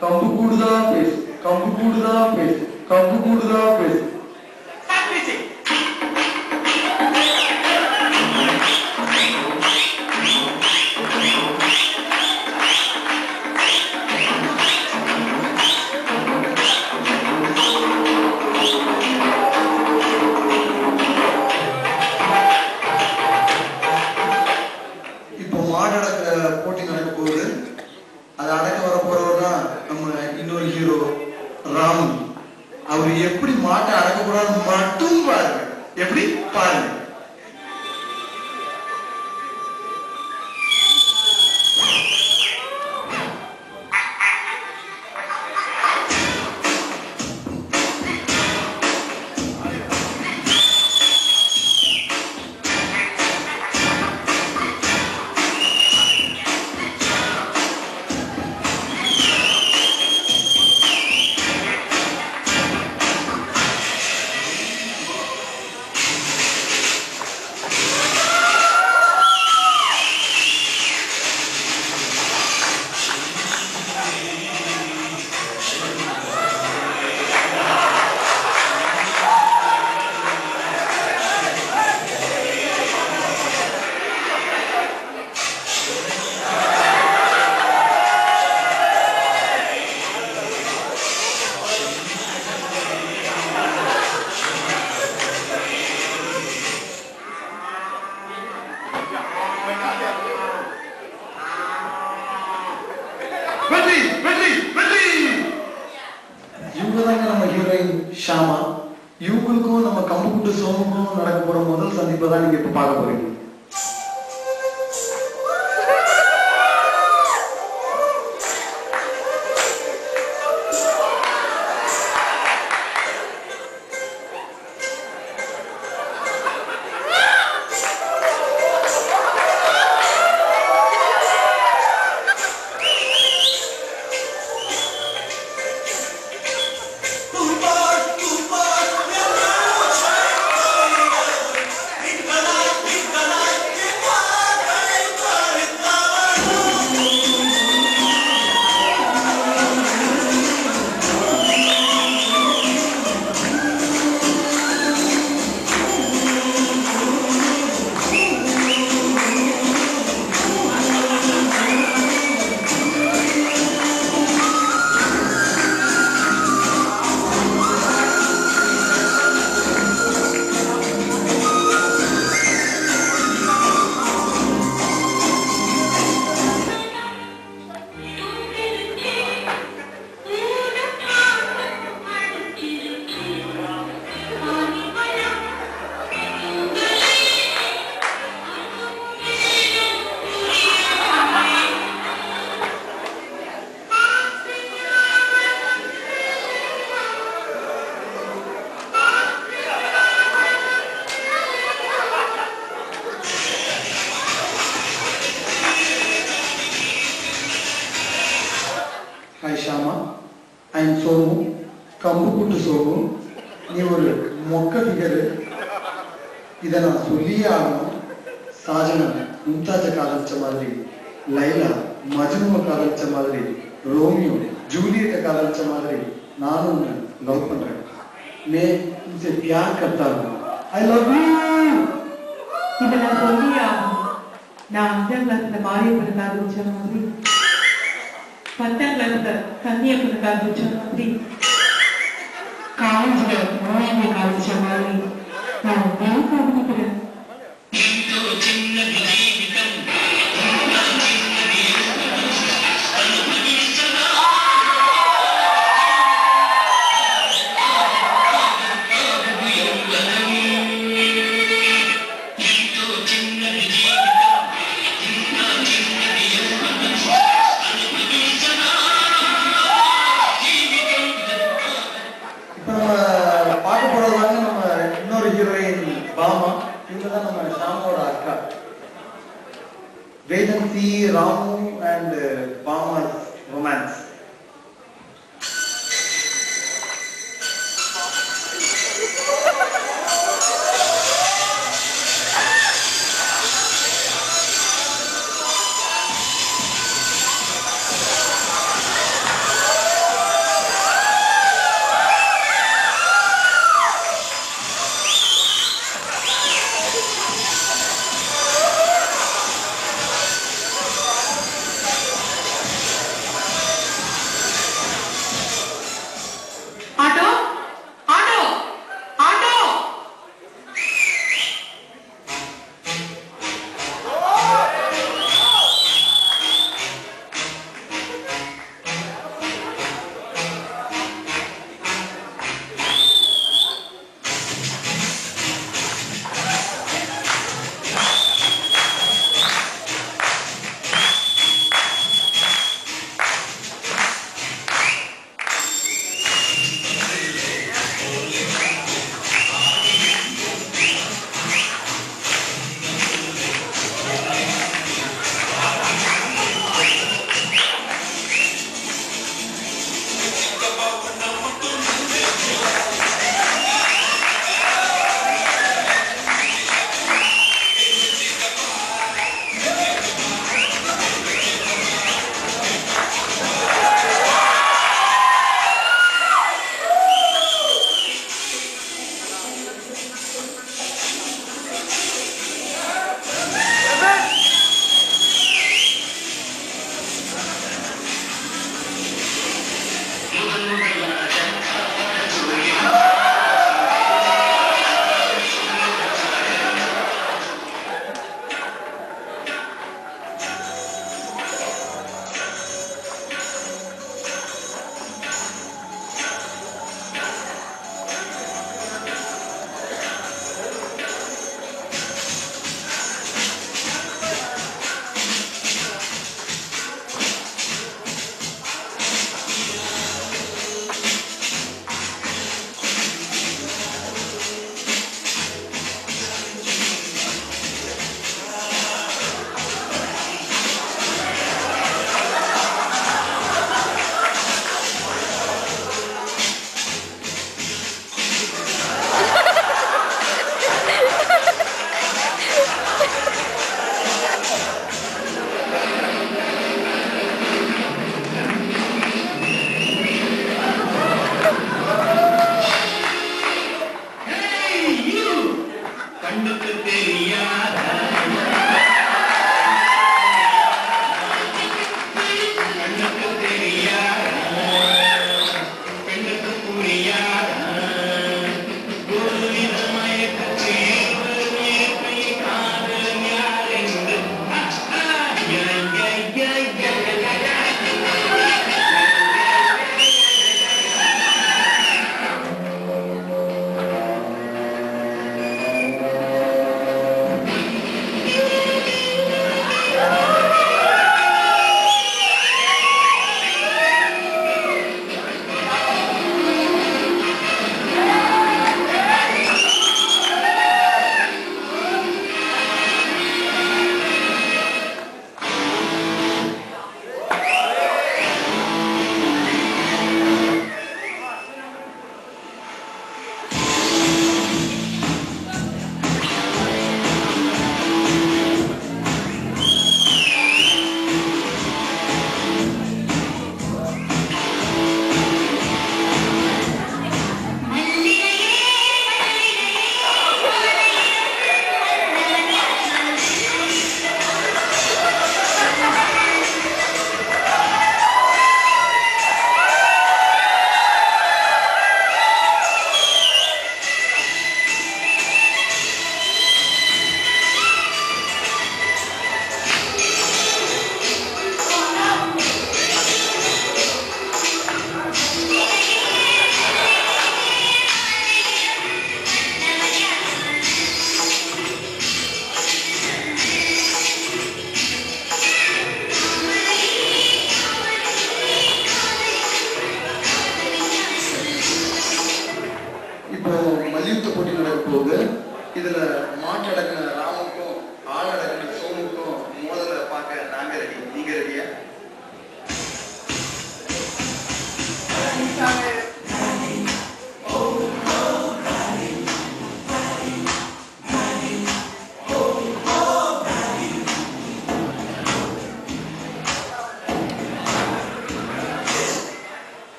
சோமு சோமு பேச மாட்டான் கம்பு கூடுதான் பேசு கம்பு கூடுதான் பேசு கம்பு கூடுதான் பேசு இப்போ மாடு அடக்கிற போட்டி நடக்க போகுது அது அடக்க மாட்டை அடக்க போறாரு மட்டும் பாருங்க எப்படி பாருங்க இவங்க தாங்க நம்ம ஹீரோயின் ஷாமா. இவங்களுக்கும் நம்ம கம்புக்குட்டு சோமுக்கும் நடக்க போற முதல் சந்திப்பை தான் நீங்க இப்ப பார்க்க போறீங்க. நீ ஒரு மொக்க ஃபிகரு இதை நான் சொல்லியே ஆகணும் சாஜனா மும்தாஜை காதலிச்ச மாதிரி லைலா மஜ்னுவை காதலிச்ச மாதிரி ரோமியோ ஜூலியட்டை காதலிச்ச மாதிரி நானும் உன்னை லவ் பண்றேன் மே मुझसे प्यार करता हूँ ஐ லவ் யூ இதை நான் சொல்லியே ஆகணும் நான் அஞ்சாம் கிளாஸ்ல மாரியப்பனை காதலிச்ச மாதிரி பத்தாம் கிளாஸ்ல கன்னியப்பனை காதலிச்ச மாதிரி Grande, grande, grande, chamando. Então, bem complicado. Ramu and uh, Palmer romance.